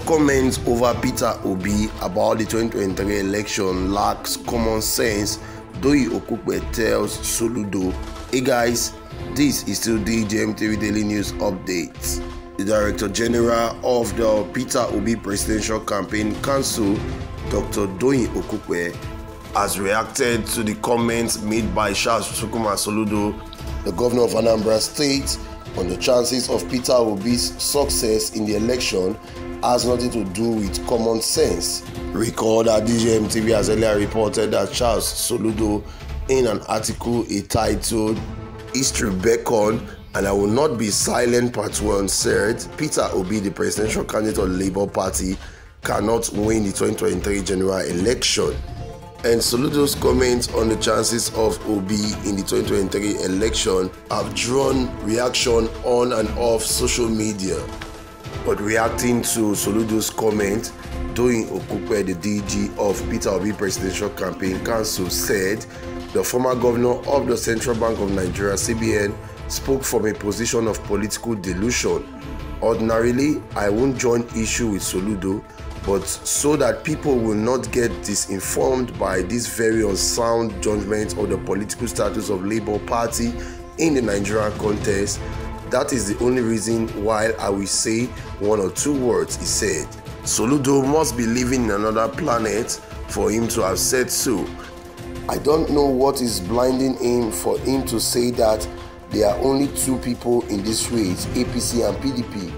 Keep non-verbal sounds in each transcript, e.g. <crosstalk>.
comments over Peter Obi about the 2023 election lacks common sense, Doyi Okupe tells Soludo. Hey guys, this is still DJMTV Daily News Updates. The Director General of the Peter Obi Presidential Campaign Council, Dr. Doyin Okupe, has reacted to the comments made by Charles Sukuma Soludo, the governor of Anambra State, on the chances of Peter Obi's success in the election has nothing to do with common sense. Recall that DJMTV has earlier reported that Charles Soludo, in an article he titled History Beckon and I Will Not Be Silent Part 1 said Peter Obi, the presidential candidate of the Labour Party, cannot win the 2023 general election. And Soludo's comments on the chances of Obi in the 2023 election have drawn reaction on and off social media. But reacting to Soludo's comment, Doyin Okupe, the DG of Peter Obi Presidential Campaign Council, said the former governor of the Central Bank of Nigeria, CBN, spoke from a position of political delusion. Ordinarily, I won't join issue with Soludo, but so that people will not get disinformed by this very unsound judgment of the political status of Labour Party in the Nigerian contest, that is the only reason why I will say one or two words, he said. Soludo must be living in another planet for him to have said so. I don't know what is blinding him for him to say that there are only two people in this race, APC and PDP.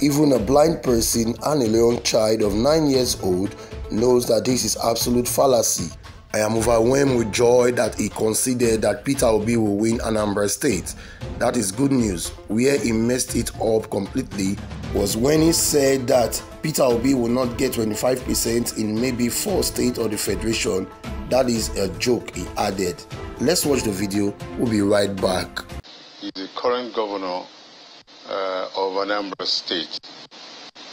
Even a blind person and a young child of 9 years old knows that this is absolute fallacy. I am overwhelmed with joy that he considered that Peter Obi will win Anambra State. That is good news. Where he messed it up completely was when he said that Peter Obi will not get 25% in maybe four states or the federation. That is a joke, he added. Let's watch the video. We'll be right back. He's the current governor uh, of Anambra State.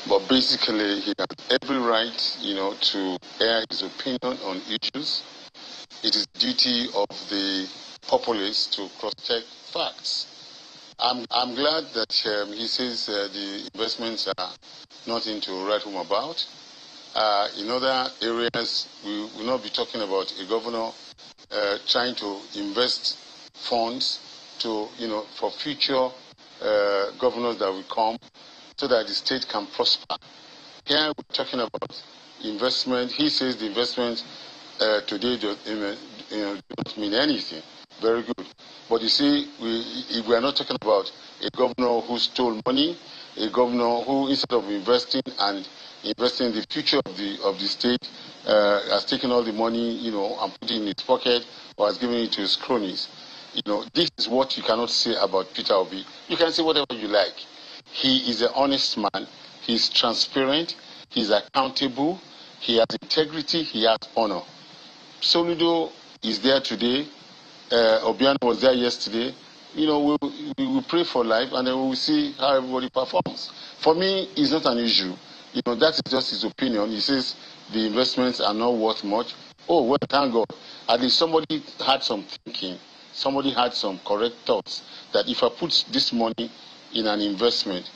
But basically, he has every right, you know, to air his opinion on issues. It is duty of the populace to cross-check facts. I'm, I'm glad that um, he says uh, the investments are nothing to write home about. Uh, in other areas, we will not be talking about a governor uh, trying to invest funds to, you know, for future uh, governors that will come so that the state can prosper. Here we're talking about investment. He says the investment uh, today do, you know, doesn't mean anything. Very good. But you see, we, we are not talking about a governor who stole money, a governor who, instead of investing and investing in the future of the of the state, uh, has taken all the money, you know, and put it in his pocket or has given it to his cronies. You know, this is what you cannot say about Peter Obi. You can say whatever you like. He is an honest man. He's transparent. He's accountable. He has integrity. He has honor. Soludo is there today. Uh, Obiano was there yesterday. You know, we'll, we will pray for life and then we will see how everybody performs. For me, it's not an issue. You know, that is just his opinion. He says the investments are not worth much. Oh, well, thank God. At least somebody had some thinking. Somebody had some correct thoughts that if I put this money in an investment,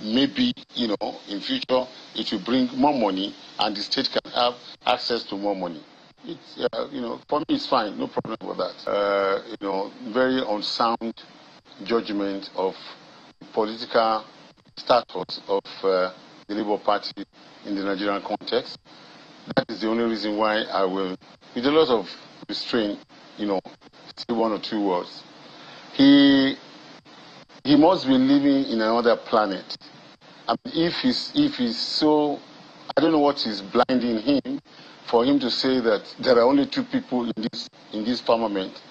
maybe, you know, in future it will bring more money and the state can have access to more money. It's, uh, you know, for me it's fine, no problem with that. Uh, you know, very unsound judgment of political status of uh, the Labour Party in the Nigerian context. That is the only reason why I will, with a lot of restraint, you know, say one or two words. He he must be living in another planet. I mean, if he's if he's so, I don't know what is blinding him for him to say that there are only two people in this in this parliament,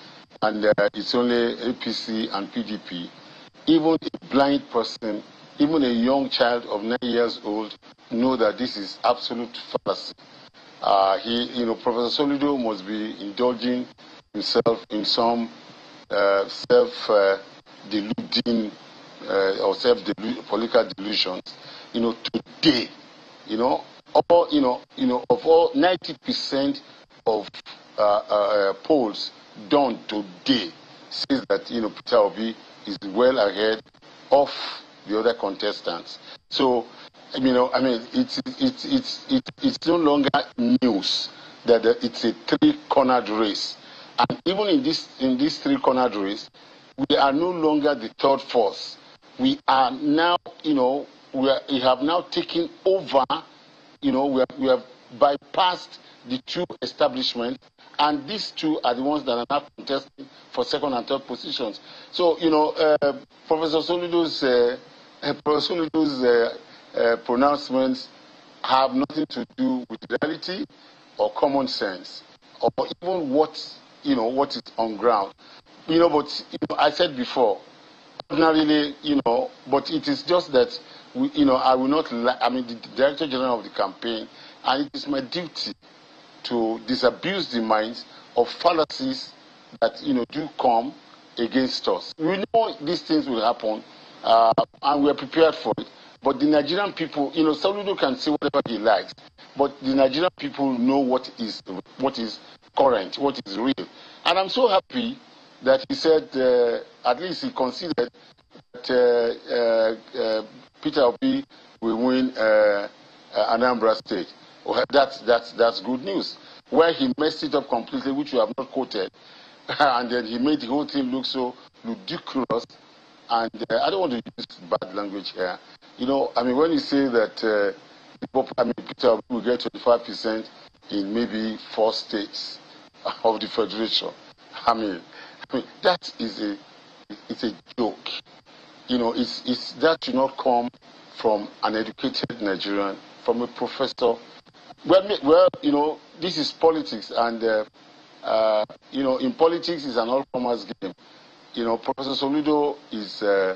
and uh, it's only APC and PDP. Even a blind person, even a young child of nine years old, know that this is absolute fallacy. Uh, he, you know, Professor Soludo must be indulging himself in some uh, self-deluding uh, or self-political delusions. You know, today, you know, all you know, you know, of all 90% of uh, uh, polls done today says that you know Peter Obi is well ahead of the other contestants. So you know, I mean, it's it's it's it's, it's no longer news that it's a three-cornered race, and even in this in this three-cornered race, we are no longer the third force. We are now, you know, we, are, we have now taken over. You know, we have, we have bypassed the two establishments, and these two are the ones that are now contesting for second and third positions. So, you know, uh, Professor Soludo's uh, Professor Soludo's uh, uh, pronouncements have nothing to do with reality or common sense or even what you know what is on ground. You know, but you know, I said before, ordinarily, you know, but it is just that we, you know, I will not. Li- I mean, the director general of the campaign, and it is my duty to disabuse the minds of fallacies that you know do come against us. We know these things will happen, uh, and we are prepared for it. But the Nigerian people, you know, Soludo can say whatever he likes, but the Nigerian people know what is what is current, what is real. And I'm so happy that he said, uh, at least he considered that uh, uh, uh Peter Obi will win uh, Anambra State. Well, that's, that's, that's good news. Where he messed it up completely, which we have not quoted, <laughs> and then he made the whole thing look so ridiculous. And I don't want to use bad language here. You know, I mean, when you say that I mean, Peter will get 25% in maybe four states <laughs> of the federation, I mean, mean that is a it's a joke. You know, it's, it's that should not come from an educated Nigerian, from a professor. Well, well you know, this is politics, and uh, uh, you know, in politics, it's an all-comers game. You know, Professor Soludo is uh,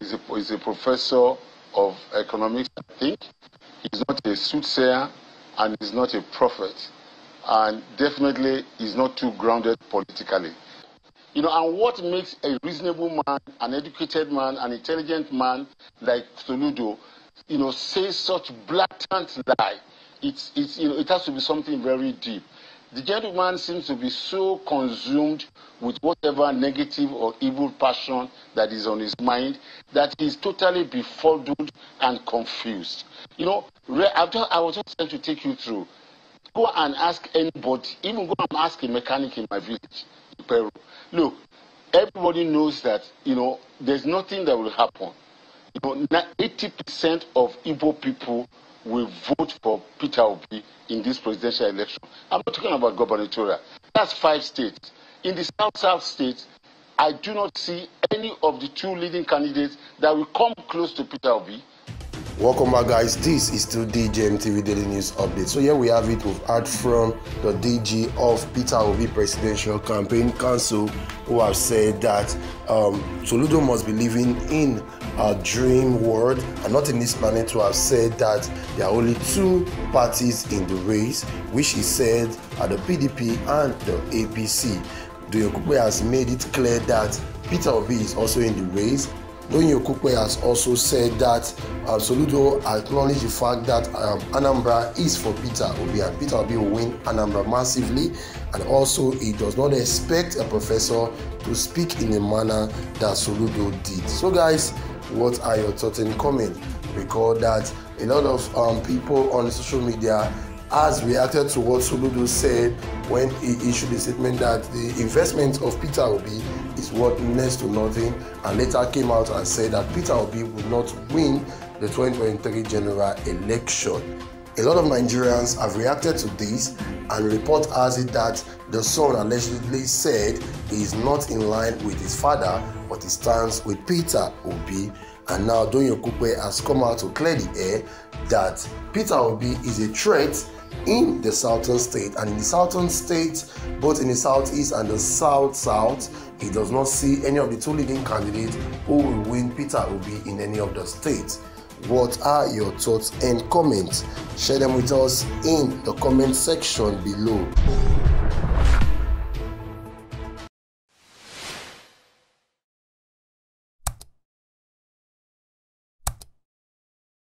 is a, is a professor of economics, I think. He's not a soothsayer and he's not a prophet. And definitely he's not too grounded politically. You know, and what makes a reasonable man, an educated man, an intelligent man like Soludo, you know, say such blatant lie? It's, it's, you know, it has to be something very deep. The gentleman seems to be so consumed with whatever negative or evil passion that is on his mind that he's totally befuddled and confused. You know, I was just trying to take you through. Go and ask anybody, even go and ask a mechanic in my village, Peru. Look, everybody knows that, you know, there's nothing that will happen. You know, 80% of Igbo people will vote for Peter Obi in this presidential election. I'm not talking about gubernatorial. That's five states. In the South South states, I do not see any of the two leading candidates that will come close to Peter Obi. Welcome back, guys. This is still DJMTV Daily News Update. So here we have it. We've heard from the DG of Peter Obi Presidential Campaign Council, who have said that um, Soludo must be living in a dream world and not in this planet to have said that there are only two parties in the race, which he said are the PDP and the APC. Doyin has made it clear that Peter Obi is also in the race. Doyin has also said that uh, Soludo acknowledged the fact that um, Anambra is for Peter Obi and Peter Obi will win Anambra massively and also he does not expect a professor to speak in a manner that Soludo did. So guys, what are your thoughts and comment? Recall that a lot of um, people on social media has reacted to what Soludo said when he issued a statement that the investment of Peter Obi is worth next to nothing and later came out and said that Peter Obi would not win the 2023 general election. A lot of Nigerians have reacted to this and report has it that the son allegedly said he is not in line with his father but he stands with Peter Obi and now Doyin Okupe has come out to clear the air that Peter Obi is a threat in the southern state. And in the southern states both in the southeast and the south south he does not see any of the two leading candidates who will win peter obi in any of the states. What are your thoughts and comments? Share them with us in the comment section below